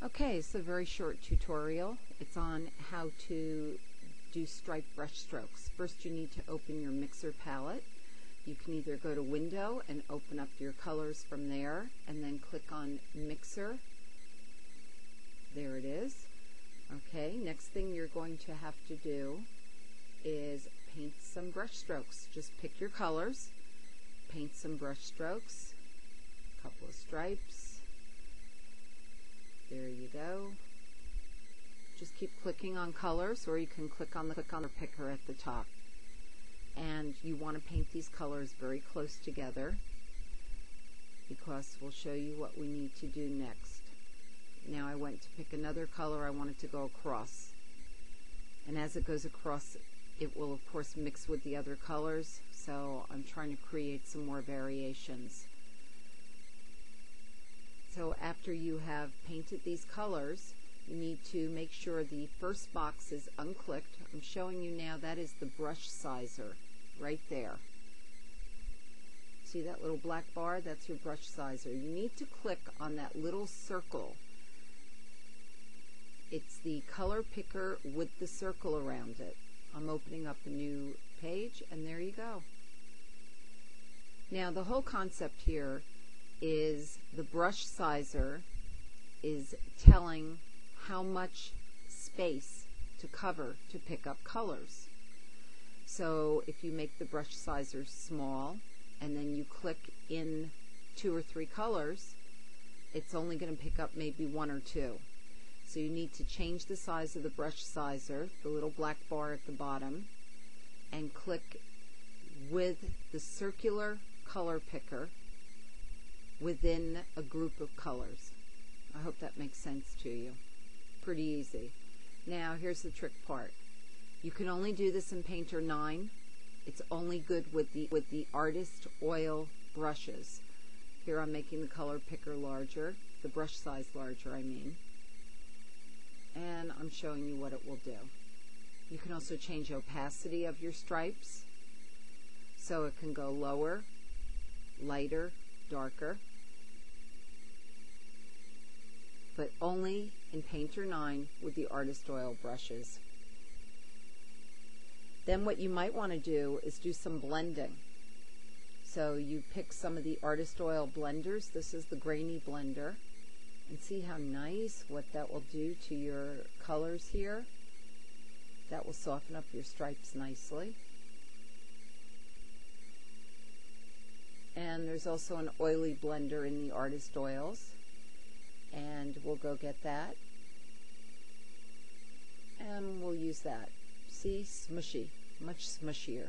Okay, a very short tutorial. It's on how to do stripe brush strokes. First you need to open your mixer palette. You can either go to window and open up your colors from there and then click on mixer. There it is. Okay, next thing you're going to have to do is paint some brush strokes. Just pick your colors, paint some brush strokes, a couple of stripes. There you go. Just keep clicking on colors or you can click on the click on the picker at the top. And you want to paint these colors very close together because we'll show you what we need to do next. Now I went to pick another color I wanted to go across. And as it goes across it will of course mix with the other colors so I'm trying to create some more variations. So after you have painted these colors you need to make sure the first box is unclicked. I'm showing you now that is the brush sizer right there. See that little black bar? That's your brush sizer. You need to click on that little circle. It's the color picker with the circle around it. I'm opening up a new page and there you go. Now the whole concept here is the brush sizer is telling how much space to cover to pick up colors. So if you make the brush sizer small and then you click in two or three colors, it's only going to pick up maybe one or two. So you need to change the size of the brush sizer, the little black bar at the bottom, and click with the circular color picker within a group of colors. I hope that makes sense to you. Pretty easy. Now here's the trick part. You can only do this in Painter 9. It's only good with the with the artist oil brushes. Here I'm making the color picker larger, the brush size larger I mean and I'm showing you what it will do. You can also change opacity of your stripes so it can go lower, lighter, darker, but only in Painter 9 with the Artist Oil brushes. Then what you might want to do is do some blending. So you pick some of the Artist Oil blenders. This is the grainy blender and see how nice what that will do to your colors here. That will soften up your stripes nicely. And there's also an oily blender in the Artist Oils. And we'll go get that. And we'll use that. See, smushy, much smushier.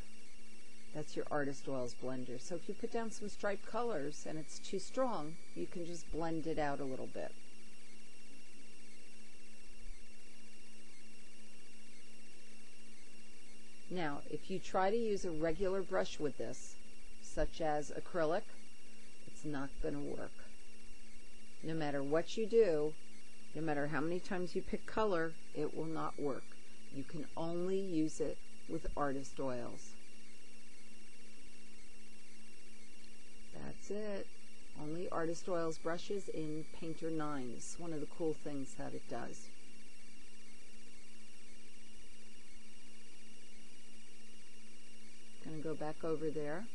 That's your Artist Oils blender. So if you put down some striped colors and it's too strong, you can just blend it out a little bit. Now, if you try to use a regular brush with this, such as acrylic, it's not going to work. No matter what you do, no matter how many times you pick color, it will not work. You can only use it with artist oils. That's it. Only Artist Oils brushes in Painter 9 is one of the cool things that it does. I'm Going to go back over there.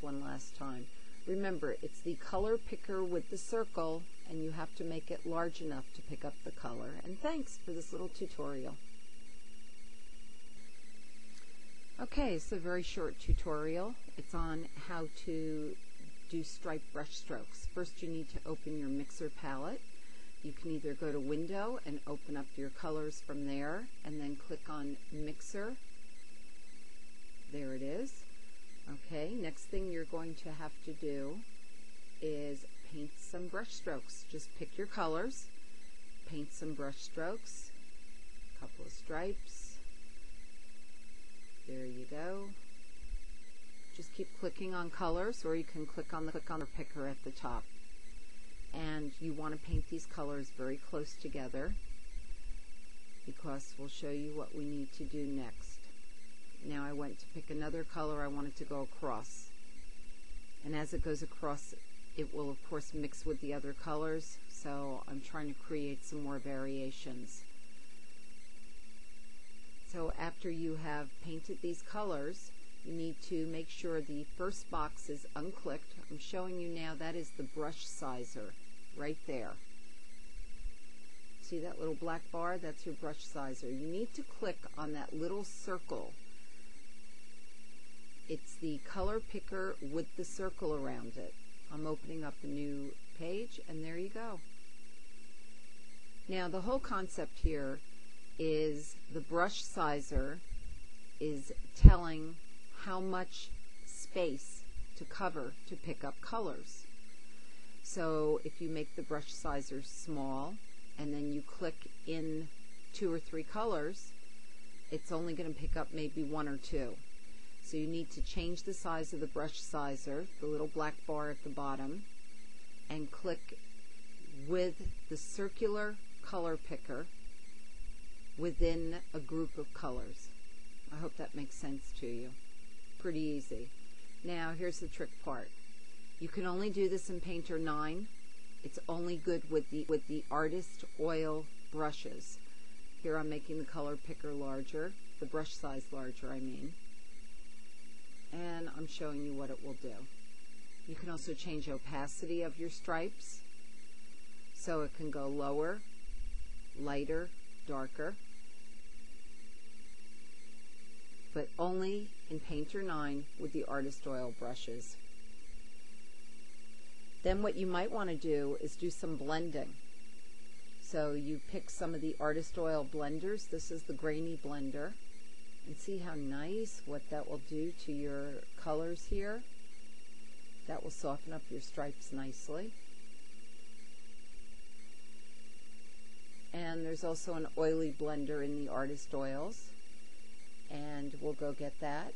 And there it is one last time. Remember, it's the color picker with the circle, and you have to make it large enough to pick up the color. And thanks for this little tutorial. Okay, it's a very short tutorial. It's on how to do stripe brush strokes. First you need to open your mixer palette. You can either go to window and open up your colors from there and then click on mixer. There it is. Okay, next thing you're going to have to do is paint some brush strokes. Just pick your colors, paint some brush strokes, a couple of stripes, there you go. Just keep clicking on colors or you can click on the click on the picker at the top. And you want to paint these colors very close together because we'll show you what we need to do next. Now I went to pick another color I wanted to go across. and as it goes across it will of course mix with the other colors. So I'm trying to create some more variations. So after you have painted these colors you need to make sure the first box is unclicked. I'm showing you now that is the brush sizer right there. See that little black bar? That's your brush sizer. You need to click on that little circle it's the color picker with the circle around it. I'm opening up a new page and there you go. Now the whole concept here is the brush sizer is telling how much space to cover to pick up colors. So if you make the brush sizer small and then you click in two or three colors, it's only going to pick up maybe one or two. So you need to change the size of the brush sizer, the little black bar at the bottom, and click with the circular color picker within a group of colors. I hope that makes sense to you. Pretty easy. Now here's the trick part. You can only do this in Painter 9. It's only good with the with the artist oil brushes. Here I'm making the color picker larger, the brush size larger I mean and I'm showing you what it will do. You can also change opacity of your stripes so it can go lower, lighter, darker, but only in Painter 9 with the Artist Oil brushes. Then what you might want to do is do some blending. So you pick some of the Artist Oil blenders. This is the grainy blender and see how nice what that will do to your colors here. That will soften up your stripes nicely. And there's also an oily blender in the Artist Oils. And we'll go get that.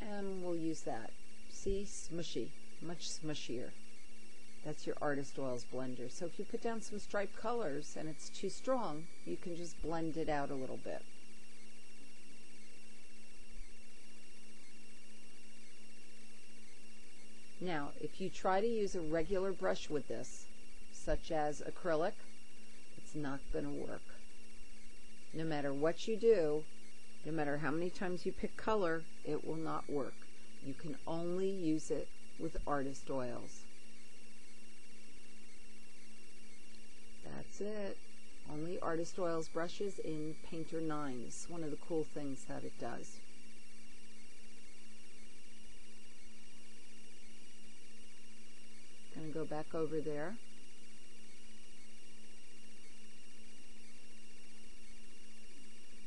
And we'll use that. See, smushy, much smushier. That's your Artist Oils blender. So if you put down some striped colors and it's too strong, you can just blend it out a little bit. Now, if you try to use a regular brush with this, such as acrylic, it's not going to work. No matter what you do, no matter how many times you pick color, it will not work. You can only use it with artist oils. That's it. Only Artist Oils brushes in Painter 9 is one of the cool things that it does. Going to go back over there.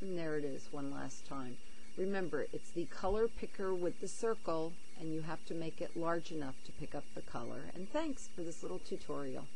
And there it is one last time. Remember, it's the color picker with the circle, and you have to make it large enough to pick up the color. And thanks for this little tutorial.